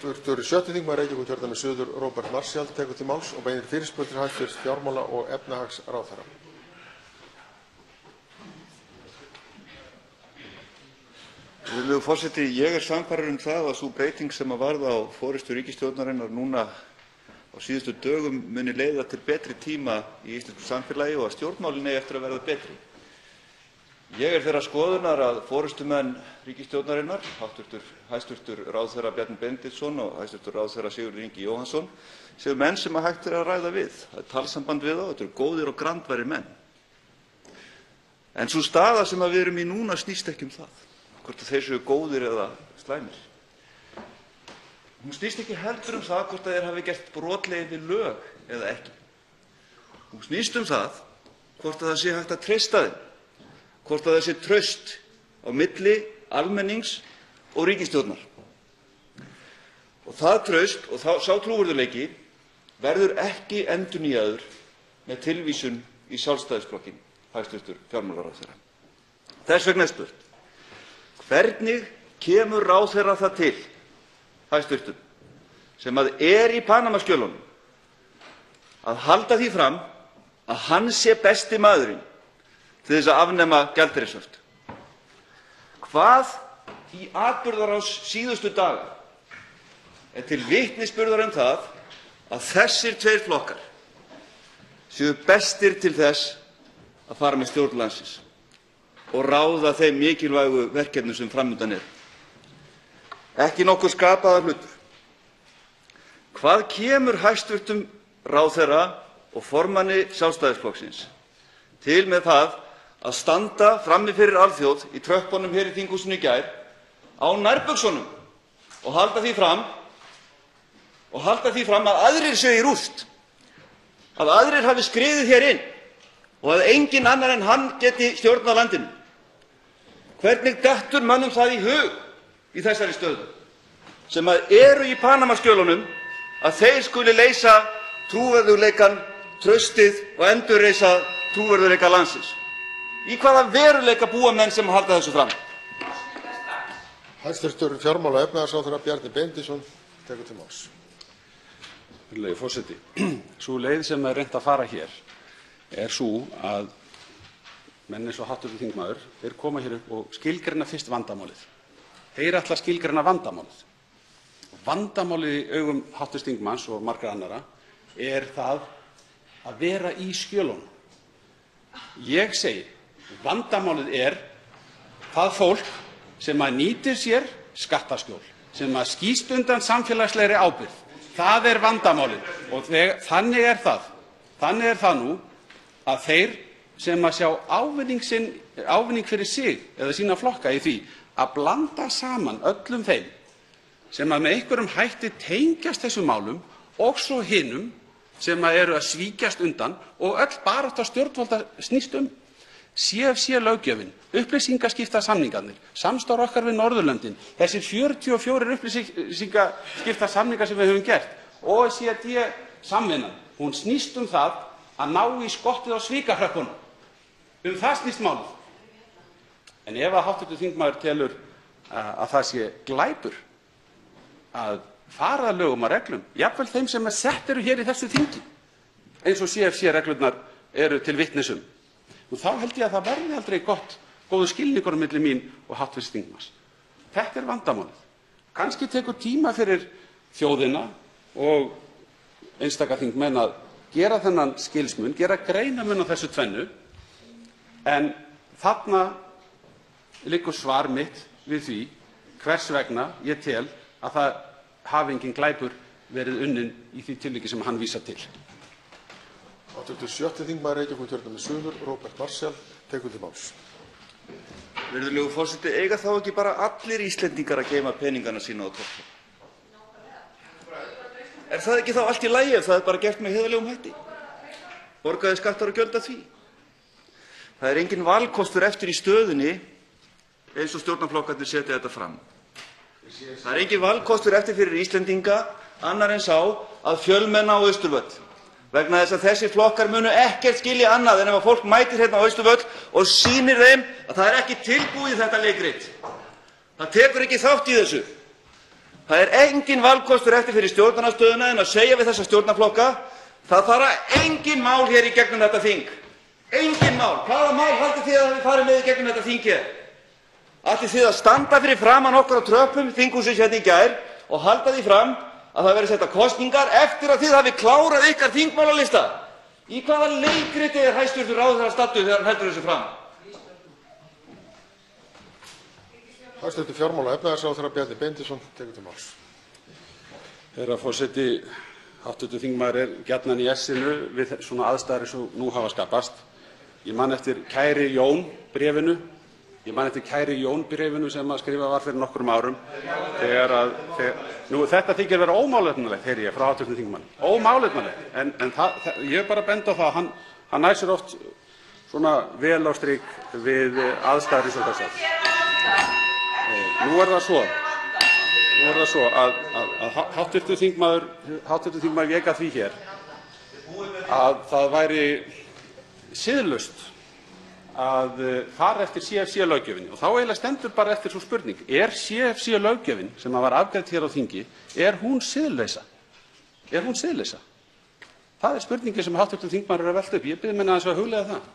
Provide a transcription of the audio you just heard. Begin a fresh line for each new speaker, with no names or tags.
Hv. 7. þm. Reykjavíkurkjördæmi suður, Róbert Marshall, tekur til máls og beinir fyrirspurn til hæstv. fjármála- og efnahagsráðherra.
Virðulegur forseti. Ég er sannfærður um það að sú breyting sem varð á forystu ríkisstjórnarinnar núna á síðustu dögum muni leiða til betri tíma í íslensku samfélagi og að stjórnmálin eigi eftir að verða betri. Ég er þeirrar skoðunar að forystumenn ríkisstjórnarinnar, hæstv. ráðherra Bjarni Benediktsson og hæstv. ráðherra Sigurður Ingi Jóhannsson, séu menn sem hægt er að ræða við. Það er talsamband við þá, þetta eru góðir og grandværir menn. En sú staða sem við erum í núna snýst ekki um það, hvort þeir séu góðir eða slæmir. Hún snýst ekki heldur um það hvort þeir hafi gert brotlegir við lög eða ekki. Hún snýst um það hvort það sé hægt að treysta þeim, hvort það sé traust á milli almennings og ríkisstjórnar. Það traust og sá trúverðugleiki verður ekki endurnýjaður með tilvísun í Sjálfstæðisflokkinn, hæstv. fjármálaráðherra. Þess vegna er spurt: Hvernig kemur ráðherra það til, hæstv. sem er í Panama-skjölunum, að halda því fram að hann sé besti maðurinn til þess að afnema gjaldeyrishöft? Hvað í atburðarás síðustu daga er til vitnisburðar um það að þessir tveir flokkar séu bestir til þess að fara með stjórn landsins og ráða þeim mikilvægu verkefnum sem fram undan eru? Ekki nokkur skapaður hlutur. Hvað kemur hæstv. ráðherra og formanni Sjálfstæðisflokksins til með það að standa frammi fyrir alþjóð í tröppunum hér í þinghúsinu í gær á nærbuxunum og halda því fram að aðrir séu í rúst, að aðrir hafi skriðið hér inn og að enginn annar en hann geti stjórnað landinu? Hvernig dettur mönnum það í hug í þessari stöðu, sem eru í Panama-skjölunum, að þeir skuli leysa trúverðugleikann, traustið og endurreisa trúverðugleika landsins? Í hvaða veruleika búa menn sem halda þessu fram?
Hæstv. fjármála- og efnahagsráðherra Bjarni Benediktsson tekur til máls.
Virðulegi forseti. Sú leið sem er reynt að fara hér er sú að menn eins og hv. þingmaður, þeir koma hér upp og skilgreina fyrst vandamálið. Þeir ætla að skilgreina vandamálið. Vandamálið í augum hv. þingmanns og margra annarra er það að vera í skjölunum. Ég segi vandamálið er það fólk sem nýtir sér skattaskjól, sem skýst undan samfélagslegri ábyrgð. Það er vandamálið. Þannig er það nú að þeir sem sjá ávinning fyrir sig eða sína flokka í því að blanda saman öllum þeim sem með einhverjum hætti tengjast þessum málum og svo hinum sem eru að svíkjast undan og öll barátta stjórnvalda snýst um. CFC-löggjöfin, upplýsingaskiptasamningarnir, samstarf okkar við Norðurlöndin, þessir 44 upplýsingaskiptasamningar sem við höfum gert, OECD-samvinnan, hún snýst um það að ná í skottið á svikahöppunum. Um það snýst málið. En ef hv. þingmaður telur að það sé glæpur að fara að lögum og reglum, jafnvel þeim sem sett eru hér í þessu þingi, eins og CFC-reglurnar eru til vitnis um, þá held ég að það verði aldrei góður skilningur á milli mín og hv. þingmanns. Þetta er vandamálið. Kannski tekur tíma fyrir þjóðina og einstaka þingmenn að gera þennan skilsmun, gera greinarmun á þessu tvennu, en þarna liggur svar mitt við því hvers vegna ég tel að það hafi enginn glæpur verið unninn í því tilviki sem hann vísar til.
Hv. 7. þm. Reykjavíkurkjördæmi suður, Róbert Marshall, tekur til máls.
Virðulegur forseti. Eiga þá ekki bara allir Íslendingar að geyma peningana sína á toppnum? Er það ekki þá allt í lagi ef það er bara gert með heiðarlegum hætti? Borgaðir skattar og gjöld af því? Það er enginn valkostur eftir í stöðunni eins og stjórnarflokkarnir setja þetta fram. Það er enginn valkostur eftir fyrir Íslendinga annar en sá að fjölmenna á Austurvöll vegna þess að þessir flokkar munu ekkert skilja annað en ef fólk mætir hérna á Austurvöll og sýnir þeim að það er ekki tilbúið þetta leikrit. Það tekur ekki þátt í þessu. Það er enginn valkostur eftir fyrir stjórnarandstöðuna en að segja við þessa stjórnarflokka: Það fara engin mál hér í gegnum þetta þing. Engin mál. Hvaða mál haldið þið að við farið með í gegnum þetta þing hér? Ætlið þið að standa fyrir framan okkur á tröppum þinghúsins hérna í gær og halda því fram að það verði settar kosningar eftir að þið hafið klárað ykkar þingmálalista? Í hvaða leikriti er hæstv. ráðherra stattur þegar hann heldur þessu fram?
Herra forseti, hv. þingmaður er gjarnan í essinu við svona aðstæður eins og nú hafa skapast. Ég man eftir kæri Jón bréfinu, ég man eftir kæri Jón bréfinu sem að skrifað var fyrir nokkrum árum þetta þykir vera ómálefnilegt, heyri ég frá hv. þingmanni, ómálefnilegt, en, ég er bara að benda á það, að hann, nær sér oft vel á strik við aðstæður eins og þessar. Nú er það svo, að, hv. þingmaður, vék að því hér að það væri siðlaust að eh, fara eftir CFC-löggjöfinni þá eiginlega stendur bara eftir svo spurning: Er CFC-löggjöfin sem var afgreidd hér á þingi, siðleysa? Er hún siðleysa? Það er spurningin sem hv. þingmaður er að velta upp. Ég bið menn aðeins að hugleiða það.